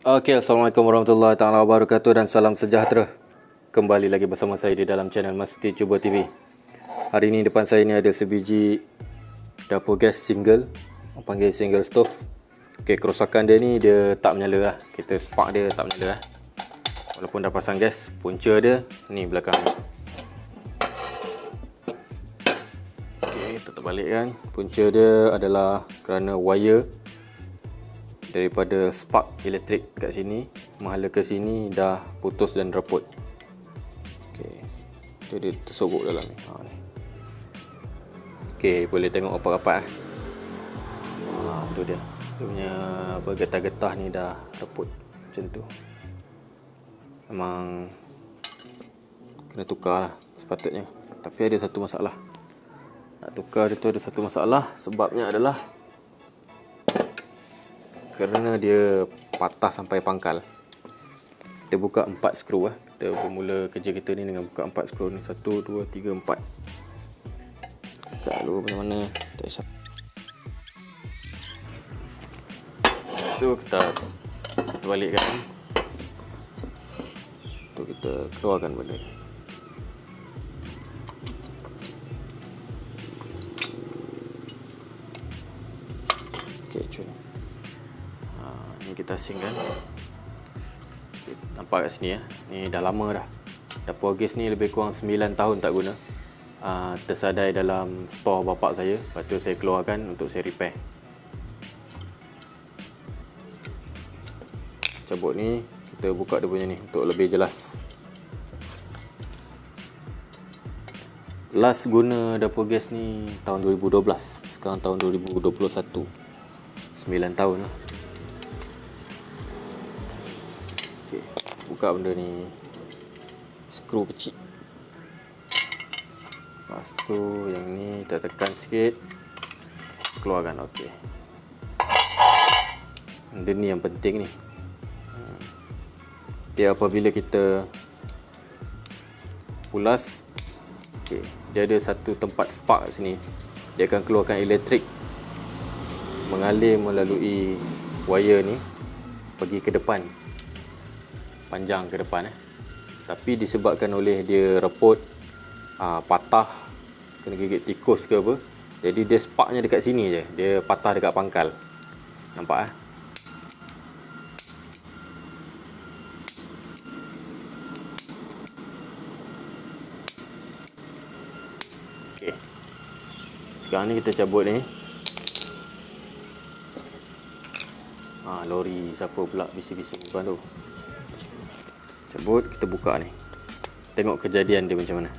Okey, Assalamualaikum warahmatullahi taala wabarakatuh dan salam sejahtera. Kembali lagi bersama saya di dalam channel Mesti Cuba TV. Hari ini depan saya ni ada sebiji dapur gas single, orang panggil single stove. Okey, kerosakan dia ni dia tak menyala lah. Kita spark dia tak menyala lah. Walaupun dah pasang gas, punca dia ni belakang. Okey, tutup balik kan. Punca dia adalah kerana wire daripada spark elektrik kat sini mahala ke sini dah putus dan reput. Okey. Tu dia tersobok dalam ha ni. Okey boleh tengok apa-apa eh. Ha tu dia. Dia punya apa getah-getah ni dah reput macam tu. Memang kena tukar lah sepatutnya. Tapi ada satu masalah. Nak tukar dia tu ada satu masalah sebabnya adalah kerana dia patah sampai pangkal. Kita buka empat skru lah kita bermula kerja kita ni dengan buka empat skru ni. Satu, dua, tiga, empat. Buka dulu macam mana tak isap. Lepas tu kita balikkan tu kita keluarkan benda ni kita asingkan nampak kat sini ya? Ni dah lama dah. Dapur gas ni lebih kurang 9 tahun tak guna. Uh, tersadai dalam store bapak saya. Lepas tu saya keluarkan untuk saya repair. Cabut ni kita buka dia punya ni untuk lebih jelas. Last guna dapur gas ni tahun 2012 sekarang tahun 2021 9 tahun lah buka benda ni. Skru kecil. Lepas tu yang ni kita tekan sikit. Keluarkan ok benda ni yang penting ni. Dia apabila kita pulas ok dia ada satu tempat spark kat sini. Dia akan keluarkan elektrik mengalir melalui wire ni pergi ke depan panjang ke depan eh. Tapi disebabkan oleh dia reput, ah, patah, kena gigit tikus ke apa. Jadi dia sparknya dekat sini je. Dia patah dekat pangkal. Nampak eh? Okay. Sekarang ni kita cabut ni. Ha, lori siapa pula bising-bising depan tu cabut kita buka ni. Tengok kejadian dia macam mana.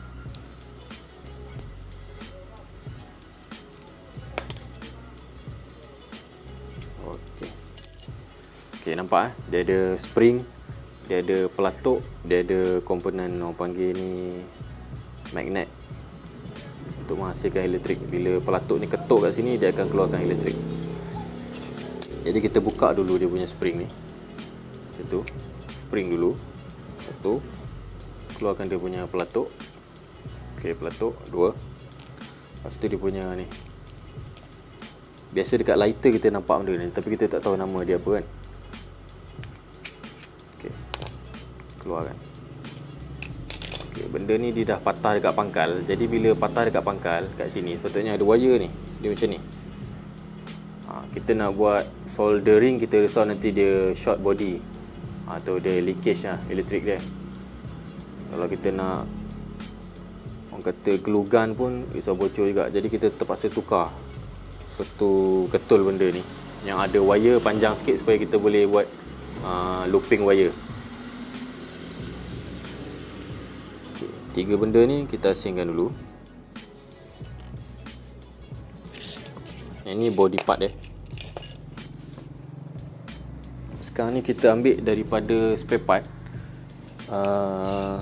Okey. Okey nampak eh? Dia ada spring dia ada pelatuk dia ada komponen orang panggil ni magnet. Untuk menghasilkan elektrik. Bila pelatuk ni ketuk kat sini dia akan keluarkan elektrik. Jadi kita buka dulu dia punya spring ni. Macam tu. Spring dulu satu. Keluarkan dia punya pelatuk. Ok pelatuk. Dua. Lepas tu dia punya ni. Biasa dekat lighter kita nampak benda ni tapi kita tak tahu nama dia apa kan. Ok keluarkan. Ok benda ni dia dah patah dekat pangkal. Jadi bila patah dekat pangkal kat sini sepatutnya ada wire ni. Dia macam ni. Ha, kita nak buat soldering kita risau nanti dia short body atau dia leakage lah elektrik dia. Kalau kita nak orang kata glue gun pun bisa bocor juga. Jadi kita terpaksa tukar satu ketul benda ni. Yang ada wire panjang sikit supaya kita boleh buat uh, looping wire. Okay. tiga benda ni kita asingkan dulu. Yang ni body part eh sekarang ni kita ambil daripada spare part. Uh,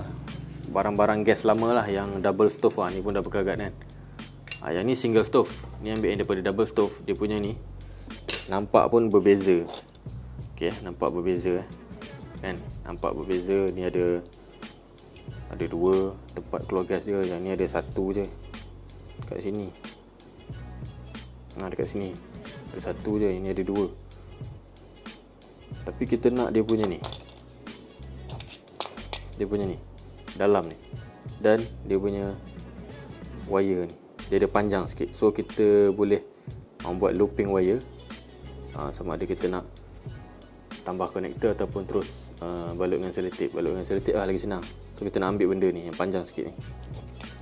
barang-barang gas lama lah yang double stove lah ni pun dah berkagat kan. Uh, yang ni single stove. Ni ambil yang daripada double stove dia punya ni. Nampak pun berbeza. Ok nampak berbeza eh. kan? Nampak berbeza ni ada ada dua tempat keluar gas dia yang ni ada satu je. Kat sini. Ha, dekat sini. Ada satu je ini ada dua Tapi kita nak dia punya ni. Dia punya ni. Dalam ni. Dan dia punya wire ni. Dia ada panjang sikit. So kita boleh uh, buat looping wire. Uh, sama ada kita nak tambah konektor ataupun terus uh, balut dengan selotip. Balut dengan selotip lah lagi senang. So kita nak ambil benda ni yang panjang sikit ni.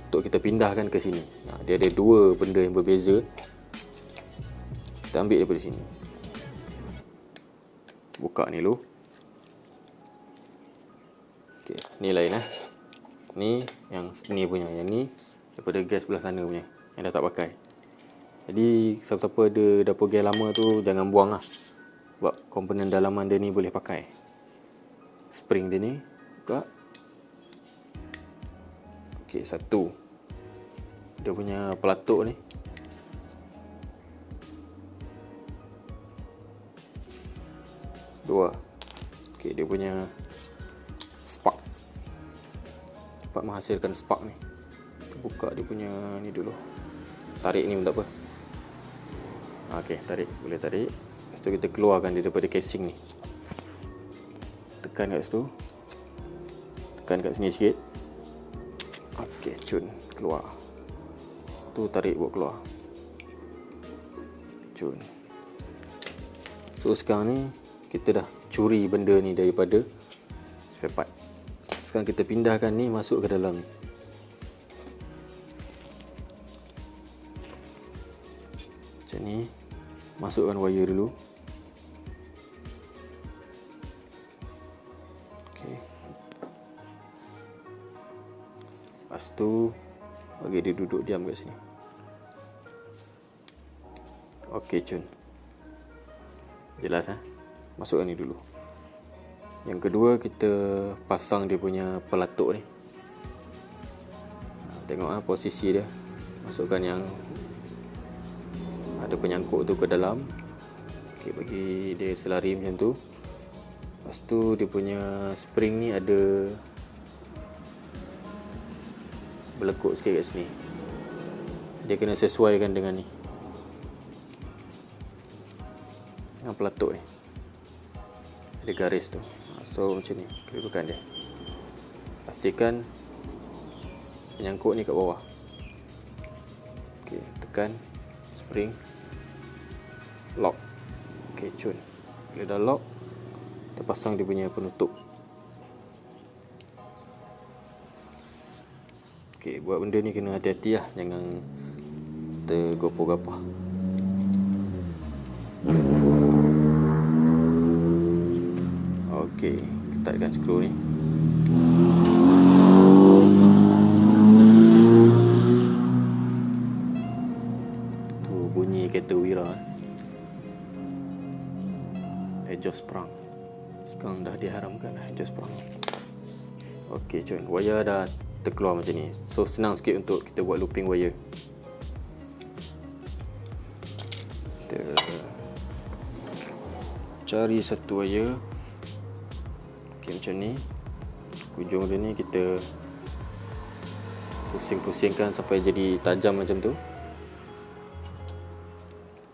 Untuk kita pindahkan ke sini. Uh, dia ada dua benda yang berbeza. Kita ambil daripada sini. Buka ni dulu. Okey, ni lain eh. Ni yang ni punya, yang ni daripada gas sebelah sana punya yang dah tak pakai. Jadi siapa-siapa ada dapur gas lama tu jangan buang lah. Sebab komponen dalaman dia ni boleh pakai. Spring dia ni buka. Okey, satu. Dia punya pelatuk ni. Dua. Okey, dia punya spark. Dapat menghasilkan spark ni. Buka dia punya ni dulu. Tarik ni pun tak apa. Okey, tarik. Boleh tarik. Lepas tu kita keluarkan dia daripada casing ni. Tekan kat situ. Tekan kat sini sikit. Okey, cun. Keluar. Tu tarik buat keluar. Cun. So sekarang ni kita dah curi benda ni daripada spare part. Sekarang kita pindahkan ni masuk ke dalam. Macam ni. Masukkan wire dulu. Okey. Lepas tu bagi dia duduk diam kat sini. Okey, cun. Jelas eh? Masukkan ni dulu. Yang kedua kita pasang dia punya pelatuk ni. Ha, tengok ah posisi dia. Masukkan yang ada penyangkut tu ke dalam. Okey bagi dia selari macam tu. Lepas tu dia punya spring ni ada berlekuk sikit kat sini. Dia kena sesuaikan dengan ni. Dengan pelatuk ni. Ada garis tu. Ha, so macam ni kedudukan dia. Pastikan penyangkut ni kat bawah. Okey, tekan spring lock. Okey, cun. Bila dah lock, kita pasang dia punya penutup. Okey, buat benda ni kena hati-hati lah. Jangan tergopoh-gapoh. Okey, ketatkan skru ni. Tu bunyi kereta Wira. Eh. Exhaust perang. Sekarang dah diharamkan lah exhaust perang. Okey, cuy. Wire dah terkeluar macam ni. So senang sikit untuk kita buat looping wire. Kita cari satu wire. Okey macam ni. Ujung dia ni kita pusing-pusingkan sampai jadi tajam macam tu.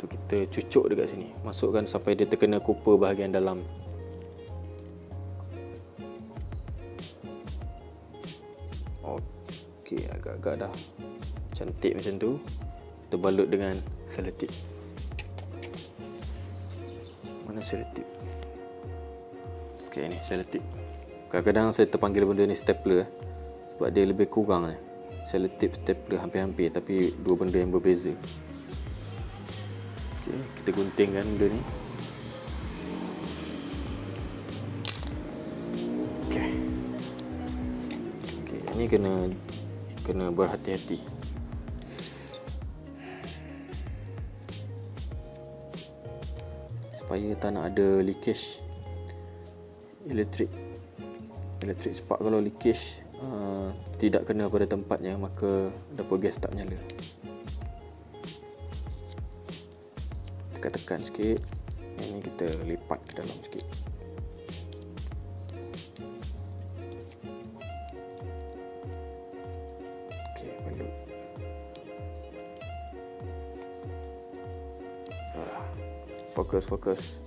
Tu kita cucuk dekat sini. Masukkan sampai dia terkena kupa bahagian dalam. Okey, agak-agak dah cantik macam tu. Kita balut dengan selotip. Mana selotip? Okey, ni selotip. Kadang-kadang saya terpanggil benda ni stapler eh. sebab dia lebih kurang eh. Selotip stapler hampir-hampir tapi dua benda yang berbeza. Okey, kita guntingkan benda ni. Ini kena kena berhati-hati. Supaya tak nak ada leakage elektrik. Elektrik spark kalau leakage uh, tidak kena pada tempatnya maka dapur gas tak menyala. Tekan-tekan sikit. Yang ni kita lipat ke dalam sikit. Ah, Fokus, fokus.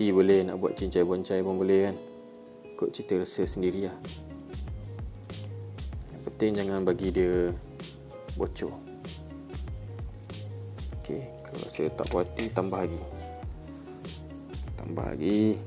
Teliti boleh nak buat cincai boncai pun boleh kan? Ikut cerita rasa sendiri lah. Yang penting jangan bagi dia bocor. Ok kalau rasa tak puas hati tambah lagi. Tambah lagi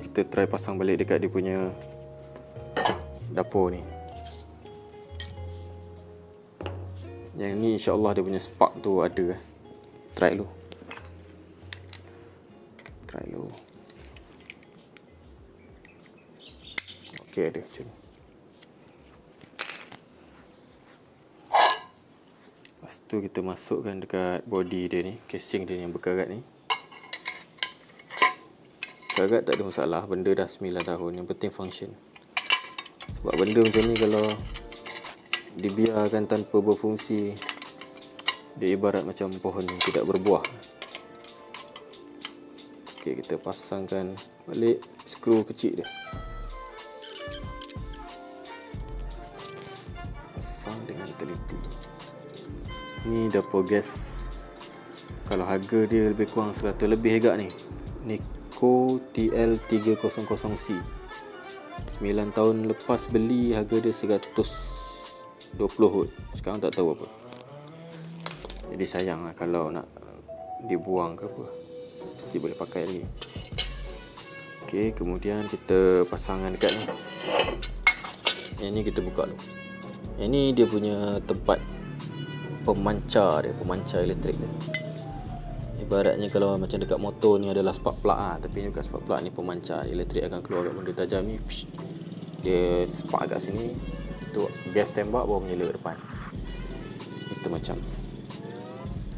Kita try pasang balik dekat dia punya dapur ni. Yang ni insya-Allah dia punya spark tu ada. Try dulu. Try dulu. Okey ada cun. Lepas tu kita masukkan dekat body dia ni, casing dia ni yang berkarat ni. Karat tak ada masalah, benda dah 9 tahun, yang penting function. Sebab benda macam ni kalau dibiarkan tanpa berfungsi, dia ibarat macam pohon yang tidak berbuah. Okey, kita pasangkan balik skru kecil dia. Pasang dengan teliti. Ni dapur gas Kalau harga dia lebih kurang 100 lebih agak ni Nico TL300C 9 tahun lepas beli harga dia 120 kot Sekarang tak tahu apa. Jadi sayang lah kalau nak dibuang ke apa. Mesti boleh pakai lagi. Ok kemudian kita pasangkan dekat ni. Yang ni kita buka dulu Yang ni dia punya tempat pemancar dia, pemancar elektrik dia. Ibaratnya kalau macam dekat motor ni adalah spark plug ah, tapi ni bukan spark plug ni pemancar elektrik akan keluar kat benda tajam ni. Psh, dia spark kat sini, tu gas tembak baru menyala ke depan. Kita macam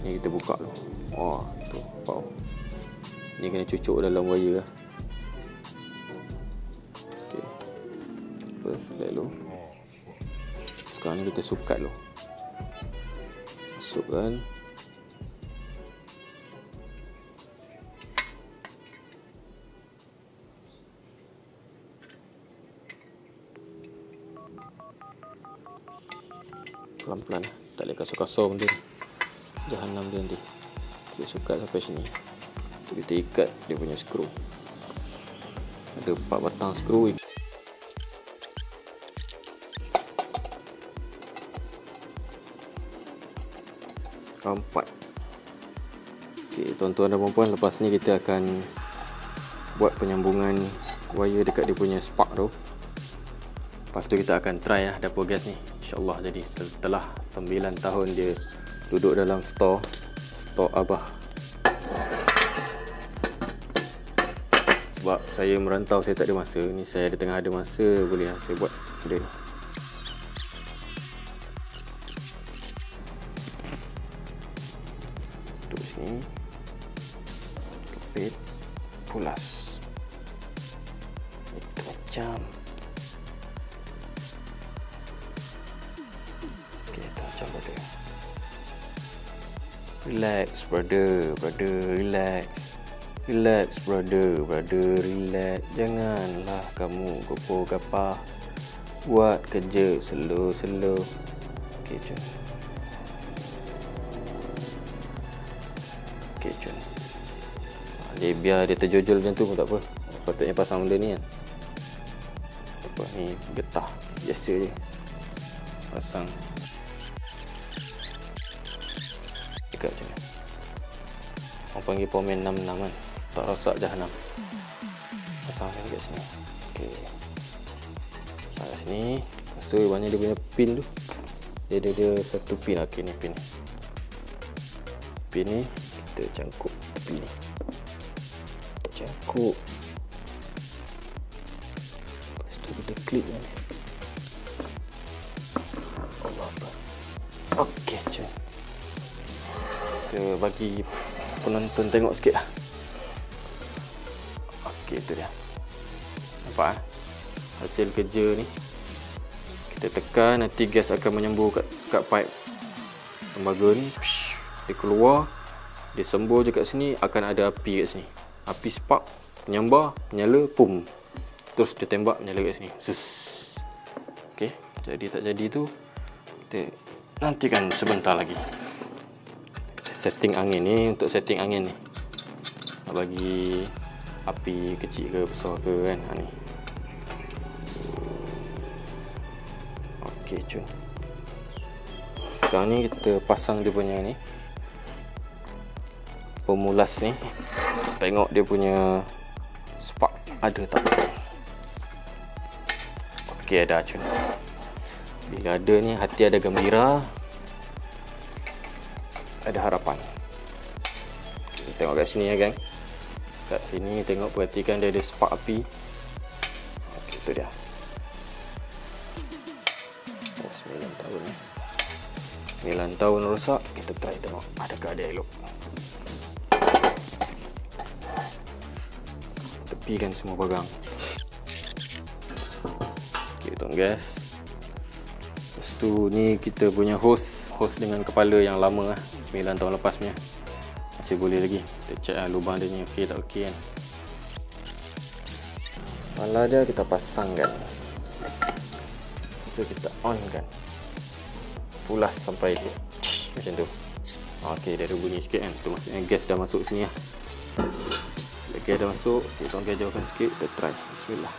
ni kita buka dulu. Wah, tu wow. Ni kena cucuk dalam wire lah. Okey. Apa? Lalu. Sekarang ni kita sukat dulu masukkan pelan-pelan. Tak boleh kasar-kasar benda jahanam dia nanti. Kita sukat sampai sini. Kita ikat dia punya skru ada 4 batang skru empat ok tuan-tuan dan puan-puan lepas ni kita akan buat penyambungan wire dekat dia punya spark tu lepas tu kita akan try lah dapur gas ni. insyaAllah jadi setelah 9 tahun dia duduk dalam store store Abah. Sebab saya merantau saya tak ada masa. Ni saya ada tengah ada masa boleh lah saya buat benda ni brother brother relax relax brother brother relax janganlah kamu gopoh gapah buat kerja slow slow ok jom Okey, cun. Dia biar dia terjojol macam tu pun tak apa. Patutnya pasang benda ni kan. Apa, ni getah. Biasa je. Pasang. Orang panggil pomen 66 kan. Tak rosak jahanam. Pasang dekat sini. Okey. Pasang kat sini. Lepas tu banyak dia punya pin tu. Dia ada dia satu pin. Okey ni pin. Pin ni kita cangkuk tepi ni kita cangkuk lepas tu kita klik ni Allah Allah ok cun kita bagi penonton tengok sikit lah ok tu dia nampak eh? hasil kerja ni Kita tekan nanti gas akan menyembur kat, kat pipe tembaga ni. Dia keluar. Dia sembur je kat sini akan ada api kat sini. Api spark menyambar, menyala, pum. Terus dia tembak menyala kat sini. Sus. Okey, jadi tak jadi tu kita nantikan sebentar lagi. Setting angin ni untuk setting angin ni. Nak bagi api kecil ke besar ke kan ha, ni. Okey, cun. Sekarang ni kita pasang dia punya ni. Pemulas ni. Tengok dia punya spark ada tak. Okey, ada cun. Bila ada ni hati ada gembira. Ada harapan. Kita tengok kat sini ya, geng. Kat sini tengok perhatikan dia ada spark api. Ok tu dia. Oh 9 tahun ni. 9 tahun rosak kita try tengok adakah ada elok. Tepikan semua bagang ok tuan guys. lepas tu ni kita punya hose hose dengan kepala yang lama lah 9 tahun lepas punya. Masih boleh lagi. Kita check lah lubang dia ni ok tak ok kan. Malah dia kita pasangkan Lepas kita on kan. Pulas sampai dia. Macam tu. Ok dia ada bunyi sikit kan. Tu maksudnya gas dah masuk sini lah. Gas dah masuk Kita orang jauhkan sikit Kita try. Bismillah.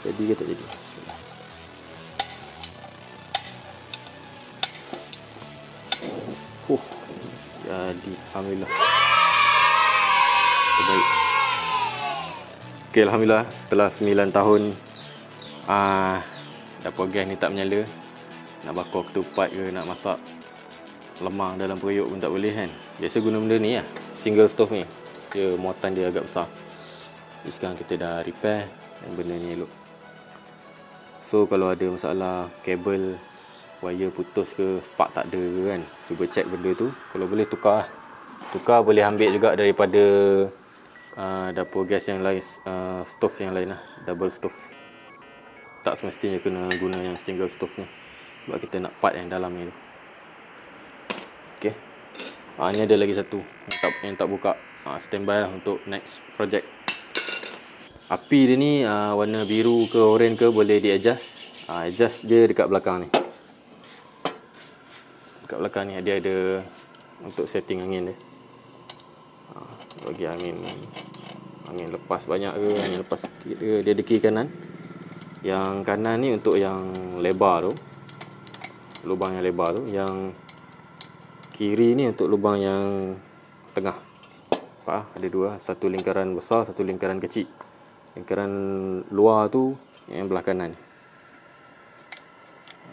Jadi ke tak jadi? Bismillah Huh. Jadi Alhamdulillah. Baik. Okay Alhamdulillah. Setelah 9 tahun uh, Dapur gas ni tak menyala. Nak bakar ketupat ke Nak masak Lemang dalam periuk pun tak boleh kan? Biasa guna benda ni lah. Single stove ni. Dia muatan dia agak besar. Jadi sekarang kita dah repair Dan benda ni elok. So kalau ada masalah Kabel Wire putus ke Spark tak ada ke kan. Cuba check benda tu. Kalau boleh tukar Tukar boleh ambil juga daripada uh, Dapur gas yang lain uh, Stove yang lain lah. Double stove. Tak semestinya kena guna yang single stove ni. Sebab kita nak part yang dalam ni tu. Okay uh, Ni ada lagi satu Yang tak, yang tak buka. Uh, Standby lah untuk next project. Api dia ni uh, warna biru ke oren ke boleh di adjust uh, Adjust je dekat belakang ni Dekat belakang ni dia ada Untuk setting angin dia. Uh, Bagi angin Angin lepas banyak ke Angin lepas sikit ke Dia ada kiri kanan. Yang kanan ni untuk yang lebar tu Lubang yang lebar tu. Yang Kiri ni untuk lubang yang Tengah. Apa? Ada dua Satu lingkaran besar Satu lingkaran kecil. Lingkaran luar tu yang belah kanan.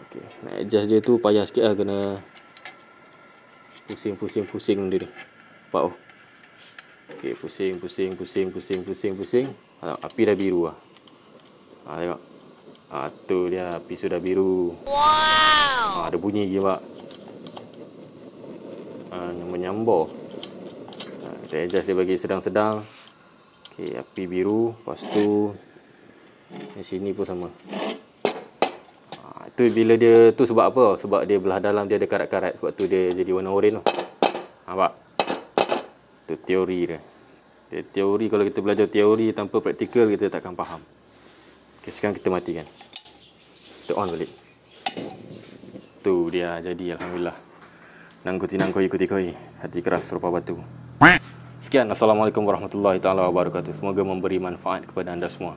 Okey, nak adjust dia tu payah sikit lah kena pusing-pusing-pusing dia ni. Nampak oh? Okey, pusing, pusing, pusing, pusing, pusing, pusing. Ha, api dah biru lah ha, tengok. Ha, tu dia api sudah biru. Wow! Ha, ada bunyi lagi nampak ha, menyambar ha, kita adjust dia bagi sedang-sedang. Okey, api biru. Lepas tu di sini pun sama. Tu bila dia tu sebab apa? Sebab dia belah dalam dia ada karat-karat. Sebab tu dia jadi warna oranye tu. Nampak? Tu teori dia. dia. Teori kalau kita belajar teori tanpa praktikal kita takkan faham. Okey, sekarang kita matikan. Kita on balik. Tu dia jadi alhamdulillah. Nangkuti nangkoi ikuti koi. Hati keras rupa batu. Sekian Assalamualaikum warahmatullahi taala wabarakatuh. Semoga memberi manfaat kepada anda semua.